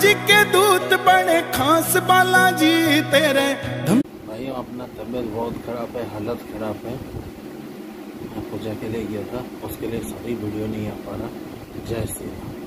जी के दूत बने खास बालाजी तेरे। धम भाई, अपना तबीयत बहुत ख़राब है, हालत ख़राब है। मैं पूजा के लिए गया था, उसके लिए सभी वीडियो नहीं आ पा रहा। जय श्री राम।